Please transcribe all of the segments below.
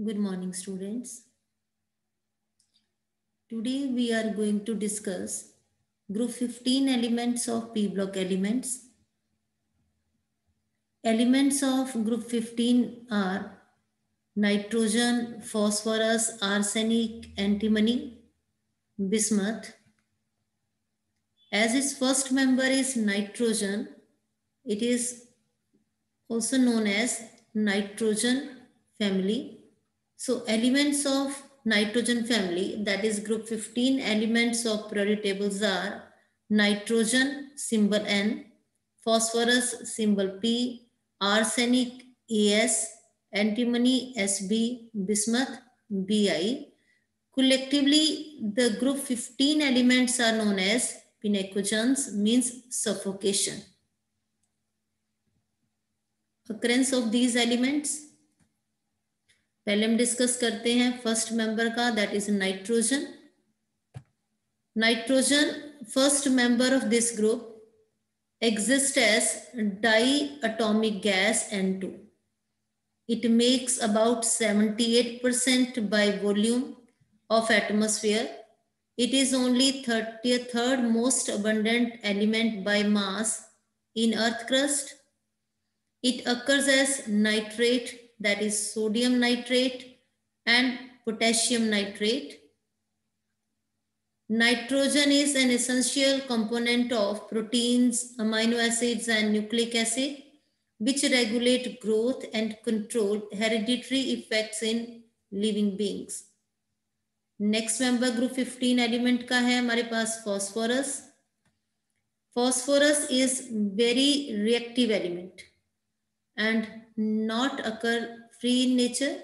Good morning, students. Today we are going to discuss group 15 elements of P block elements. Elements of group 15 are nitrogen, phosphorus, arsenic, antimony, bismuth. As its first member is nitrogen, it is also known as nitrogen family so elements of nitrogen family, that is group 15 elements of periodic tables are nitrogen, symbol N, phosphorus, symbol P, arsenic, AS, antimony, SB, bismuth, Bi. Collectively, the group 15 elements are known as pnicogens, means suffocation. Occurrence of these elements पहले हम discuss करते हैं first member का that is nitrogen nitrogen first member of this group exist as diatomic gas N two it makes about 78% percent by volume of atmosphere it is only thirty third most abundant element by mass in earth crust it occurs as nitrate that is sodium nitrate and potassium nitrate. Nitrogen is an essential component of proteins, amino acids, and nucleic acid, which regulate growth and control hereditary effects in living beings. Next member group 15 element का है हमारे पास phosphorus phosphorus is very reactive element and not occur free in nature.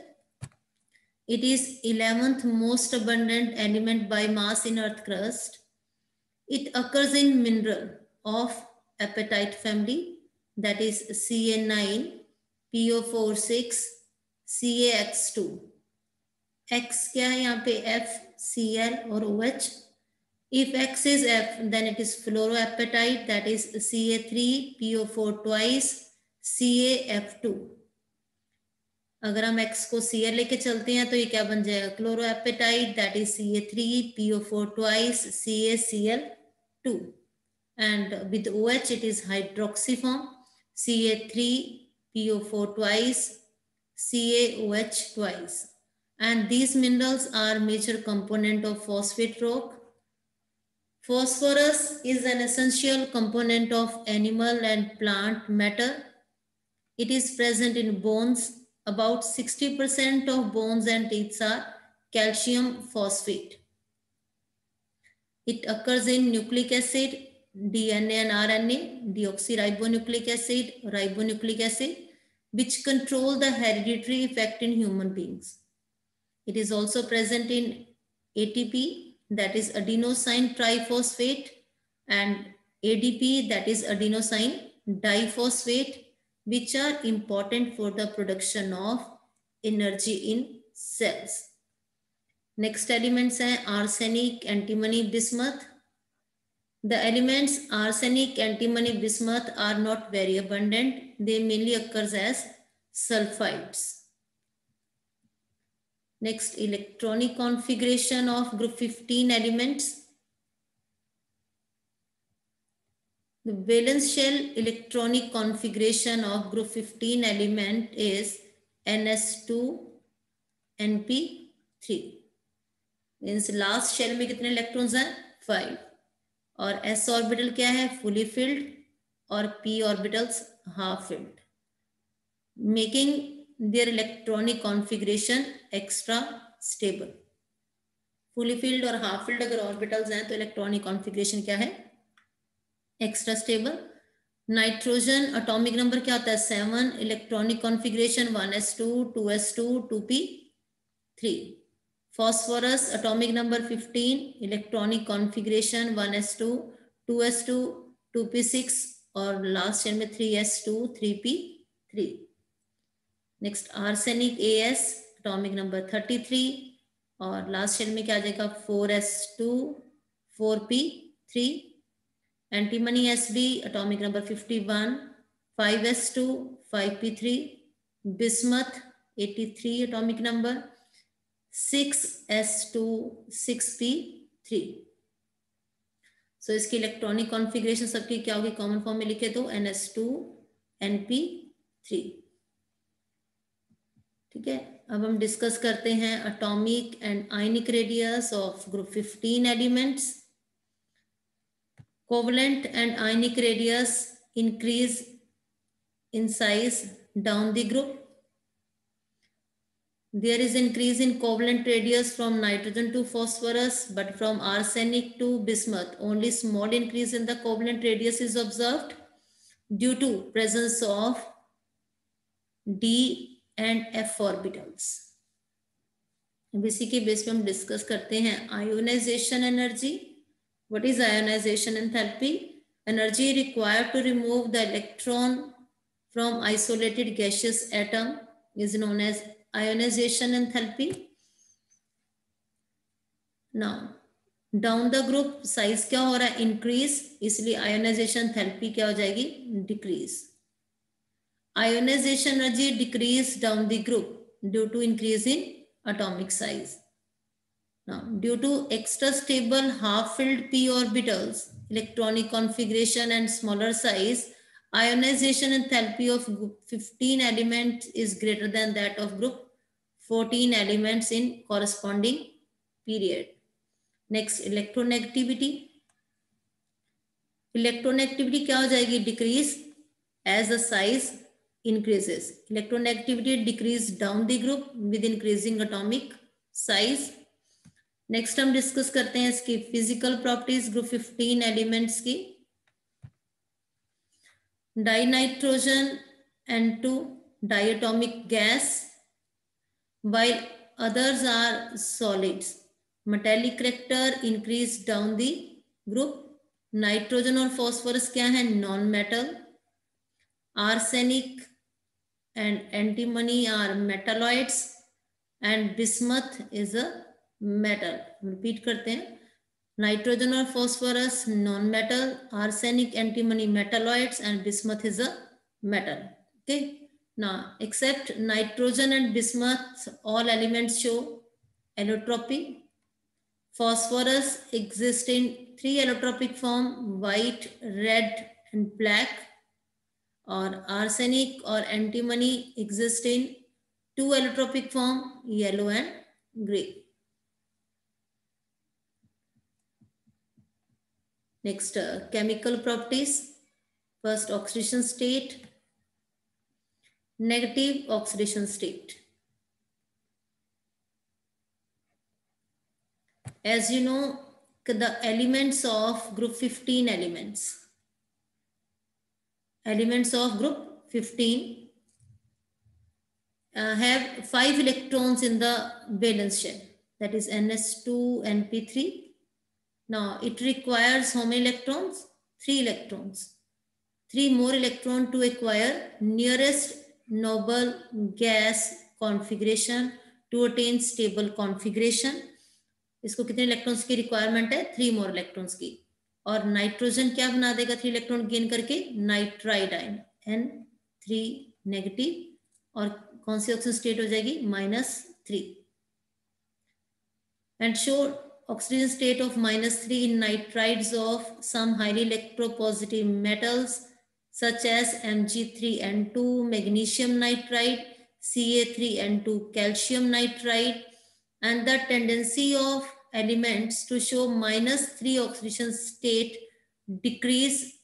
It is 11th most abundant element by mass in earth crust. It occurs in mineral of apatite family that is Ca9, PO46, CaX2. X क्या है यहाँ पे F, Cl और OH. If X is F, then it is fluoroapatite that is Ca3, PO4 twice, C F two अगर हम x को सी लेके चलते हैं तो ये क्या बन जाएगा? Chloro apatite that is C A three P O four twice C A C L two and with O H it is hydroxy form C A three P O four twice C A O H twice and these minerals are major component of phosphate rock. Phosphorus is an essential component of animal and plant matter. It is present in bones. About 60% of bones and teeth are calcium phosphate. It occurs in nucleic acid, DNA and RNA, deoxyribonucleic acid, ribonucleic acid, which control the hereditary effect in human beings. It is also present in ATP, that is adenosine triphosphate, and ADP, that is adenosine diphosphate, which are important for the production of energy in cells. Next elements are arsenic, antimony, bismuth. The elements arsenic, antimony, bismuth are not very abundant. They mainly occurs as sulfides. Next, electronic configuration of group 15 elements. The valence shell electronic configuration of group 15 element is NS2 NP3 means last shell में कितने electrons हैं? Five और S orbital क्या है? Fully filled और P orbitals half filled making their electronic configuration extra stable fully filled और half filled अगर orbitals हैं तो इलेक्ट्रॉनिक कॉन्फ़िगरेशन क्या है? Extra stable nitrogen atomic number क्या होता है? Seven electronic configuration one S two two S two two P three phosphorus atomic number fifteen electronic configuration one S two two S two two P six और last chain में three S two three P three next arsenic A S atomic number thirty three और last chain में क्या आ जाएगा? Four S two four P three Antimony SB, atomic number 51, 5s2, 5p3, bismuth, 83 atomic number 6s2 6p3 so so, इसकी electronic configuration सबकी क्या होगी? Common form में लिखे तो NS2 NP3 ठीक है? अब हम डिस्कस करते हैं atomic and ionic radius of group 15 elements covalent and ionic radius increase in size down the group there is increase in covalent radius from nitrogen to phosphorus but from arsenic to bismuth only small increase in the covalent radius is observed due to presence of d and f orbitals इसी के base पे हम discuss करते हैं ionization energy what is ionisation enthalpy energy required to remove the electron from isolated gaseous atom is known as ionization enthalpy. Now, down the group size क्या हो रहा है इंक्रीज इसलिए आयोनाइजेशन थेरेपी क्या हो जाएगी decrease ionisation energy decrease down the group due to increase in atomic size. Now, due to extra stable half-filled p orbitals, electronic configuration and smaller size, ionization enthalpy of group 15 elements is greater than that of group 14 elements in corresponding period. Next, electronegativity. Electronegativity क्या हो जाएगी decrease as the size increases. Electronegativity decrease down the group with increasing atomic size. next हम discuss करते हैं इसकी physical properties group 15 elements की। Dinitrogen and two diatomic gas while others are solids metallic character increase down the group nitrogen और phosphorus क्या है? Non metal arsenic and antimony are metalloids and bismuth is a metal repeat करते हैं Nitrogen or phosphorus, non-metal, arsenic, antimony, metalloids, and bismuth is a metal. Okay. Now, except nitrogen and bismuth, all elements show allotropy. Phosphorus exists in three allotropic form, white, red, and black. Or arsenic or antimony exist in two allotropic form, yellow and gray. Next, uh, chemical properties. First, oxidation state. Negative oxidation state. As you know, the elements of group 15 elements. Elements of group 15 uh, have five electrons in the valence shell. That is NS2, NP3, now it requires how many electrons? Three electrons. Three more electron to acquire nearest noble gas configuration to attain stable configuration. इसको कितने electrons की requirement है three more electrons की और nitrogen क्या बना देगा three electron gain करके nitride ion N three negative और कौन सी ऑक्सीजन स्टेट हो जाएगी minus three and show oxidation state of minus 3 in nitrides of some highly electropositive metals such as Mg3N2, magnesium nitride, Ca3N2, calcium nitride, and the tendency of elements to show minus 3 oxidation state decrease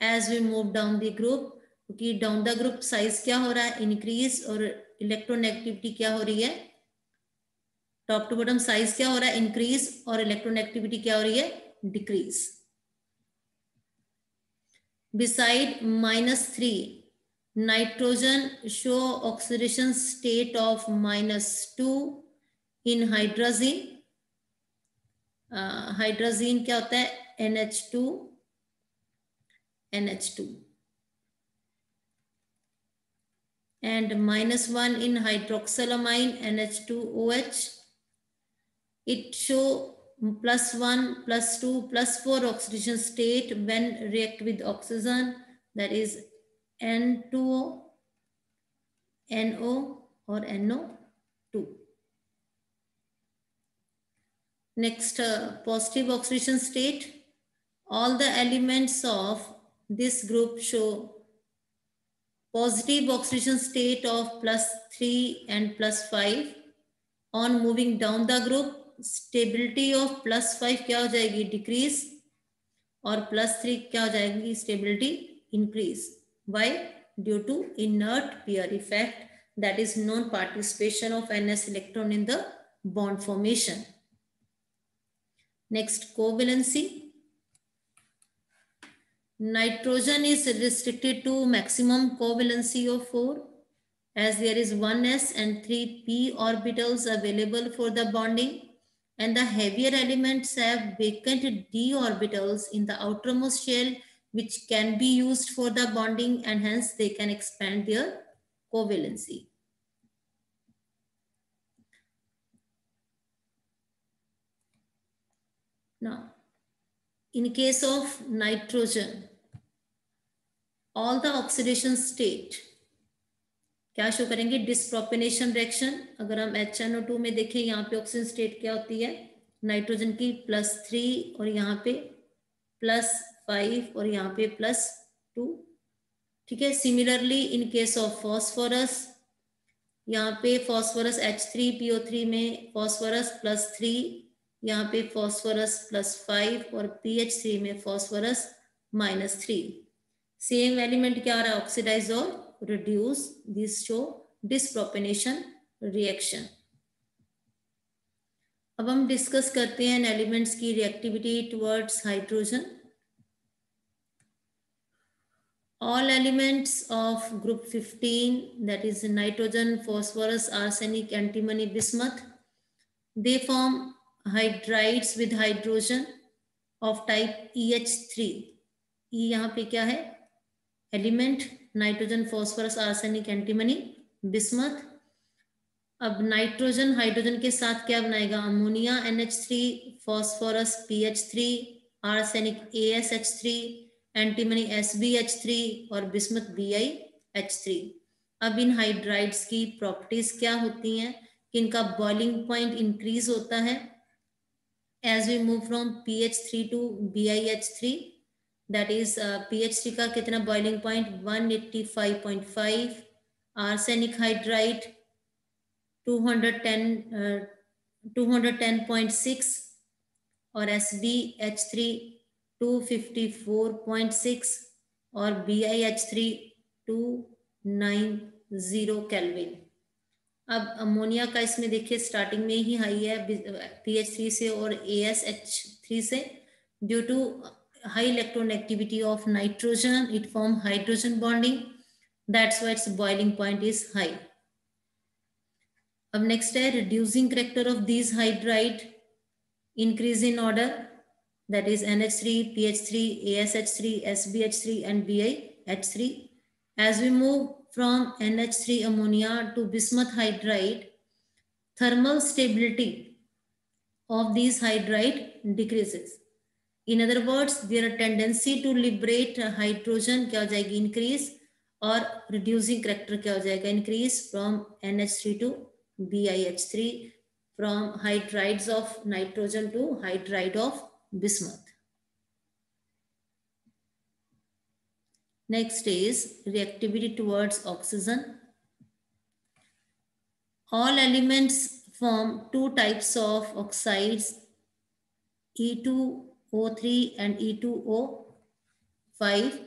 as we move down the group क्योंकि down the group size क्या हो रहा है increase और electronegativity क्या हो रही है टॉप टू बॉटम साइज़ क्या हो रहा है? इंक्रीज और इलेक्ट्रॉन एक्टिविटी क्या हो रही है? Decrease beside minus three nitrogen show oxidation state of minus two in hydrazine hydrazine क्या होता है? NH two NH two and minus one in hydroxylamine NH two O H it show plus 1, plus 2, plus 4 oxidation state when react with oxygen that is N2O, NO or NO2. Next, uh, positive oxidation state. All the elements of this group show positive oxidation state of plus 3 and plus 5. On moving down the group, stability of plus 5 क्या हो जाएगी decrease और plus 3 क्या हो जाएगी stability increase. Why? Due to inert pair effect that is non-participation of NS electron in the bond formation. Next, covalency. Nitrogen is restricted to maximum covalency of 4 as there is 1s and 3 p orbitals available for the bonding and the heavier elements have vacant d orbitals in the outermost shell which can be used for the bonding and hence they can expand their covalency. Now, in case of nitrogen, all the oxidation state क्या show करेंगे? Disproportionation reaction अगर हम H N O two में देखें, यहाँ पे oxygen state क्या होती है? नाइट्रोजन की प्लस थ्री और यहाँ पे प्लस फाइव और यहाँ पे प्लस टू ठीक है? Similarly in case of phosphorus यहाँ पे phosphorus H three PO three में फॉस्फोरस प्लस थ्री यहाँ पे फॉस्फोरस प्लस फाइव और पी एच थ्री में phosphorus minus three same element क्या आ रहा है? ऑक्सीडाइज और reduce this show dispropanation reaction. अब हम डिस्कस करते हैं एलिमेंट्स की reactivity towards hydrogen all elements of group 15 that is nitrogen phosphorus arsenic antimony bismuth they form hydrides with hydrogen of type E H three E यहाँ पे क्या है? Element, nitrogen, phosphorus, arsenic, antimony, bismuth. अब nitrogen, hydrogen के साथ क्या बनाएगा? Ammonia NH3 phosphorus PH3 arsenic ASH3 antimony SbH3 और बिस्मथ BiH3 अब इन हाइड्राइड्स की प्रॉपर्टीज़ क्या होती हैं? कि इनका बॉइलिंग पॉइंट इंक्रीज होता है। As we move from P H three to that is PH का कितना बॉइलिंग पॉइंट 185.5 आर्सेनिक हाइड्राइट 210 210.6 और S B H three two fifty four point six और B I H three two nine zero kelvin अब ammonia का इसमें देखिए starting में ही हाई है पी एच थ्री से और ए एस एच थ्री से. Due to high electronegativity of nitrogen, it form hydrogen bonding. That's why its boiling point is high. Up next है reducing character of these hydride increase in order that is NH3, PH3, ASH3, SbH3 and BiH3. As we move from NH3 ammonia to bismuth hydride, thermal stability of these hydride decreases. In other words there tendency to liberate hydrogen क्या हो जाएगी increase और reducing character क्या हो जाएगा increase from N H three to B I H three from hydrides of nitrogen two hydride of bismuth next is reactivity towards oxygen all elements form two types of oxides e2 O3 and E2O5.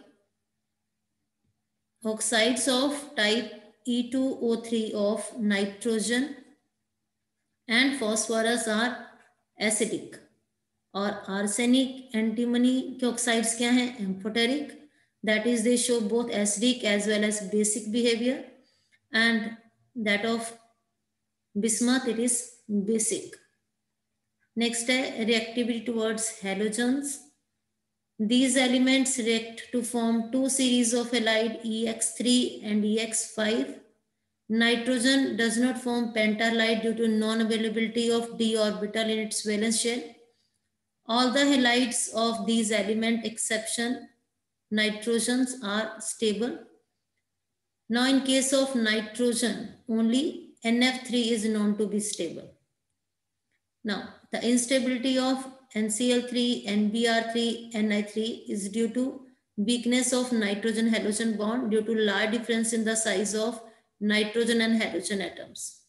Oxides of type E2O3 of nitrogen and phosphorus are acidic और arsenic antimony के oxides क्या हैं amphoteric that is they show both acidic as well as basic behavior and that of bismuth it is basic Next, reactivity towards halogens. These elements react to form two series of halide EX3 and EX5. Nitrogen does not form pentahalide due to non-availability of d orbital in its valence shell. All the halides of these element exception nitrogens are stable. Now in case of nitrogen, only NF3 is known to be stable. Now, the instability of NCl3, NBr3, Ni3 is due to weakness of nitrogen halogen bond due to large difference in the size of nitrogen and halogen atoms.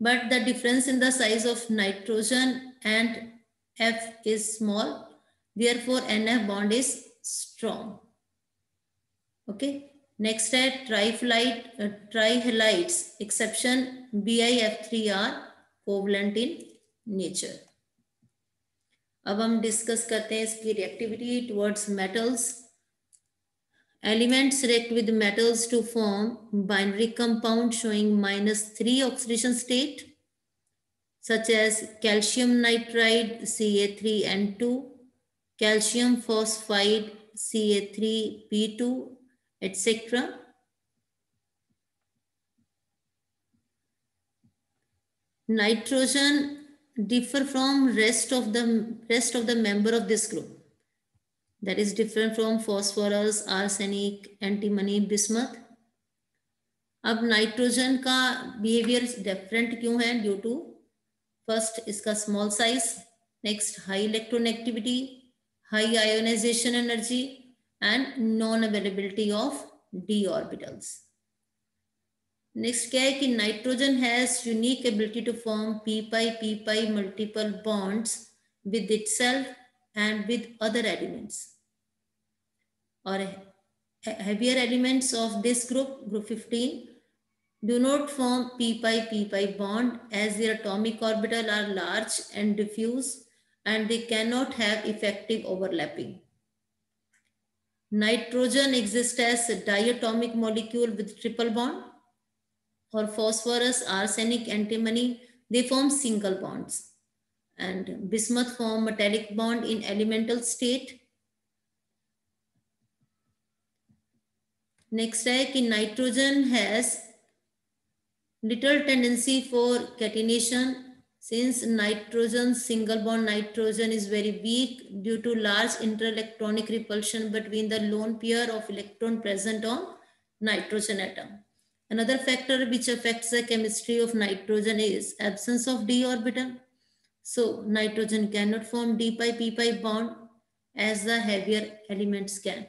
But the difference in the size of nitrogen and F is small. Therefore, NF bond is strong. Okay. Next at uh, trihalides, exception BiF3 are covalent in nature अब हम discuss करते हैं इसकी reactivity towards metals elements react with metals to form binary compound showing minus three oxidation state such as calcium nitride C A three N two calcium phosphide C A three P two etcetera nitrogen differ from rest of the rest of the member of this group that is different from phosphorus arsenic antimony bismuth अब nitrogen का behaviour different क्यों है due to first इसका small size next high electronegativity high ionisation energy and non availability of D orbitals next क्या है कि nitrogen has unique ability to form P pi P pi multiple bonds with itself and with other elements और heavier elements of this group, group 15, do not form p pi p pi bond as their atomic orbital are large and diffuse and they cannot have effective overlapping. Nitrogen exists as a diatomic molecule with triple bond or phosphorus, arsenic, antimony, they form single bonds. And bismuth form metallic bond in elemental state. Next है कि nitrogen has little tendency for catenation since nitrogen single bond nitrogen is very weak due to large interelectronic repulsion between the lone pair of electron present on nitrogen atom. Another factor which affects the chemistry of nitrogen is absence of d orbital. So nitrogen cannot form d pi p pi bond as the heavier elements can.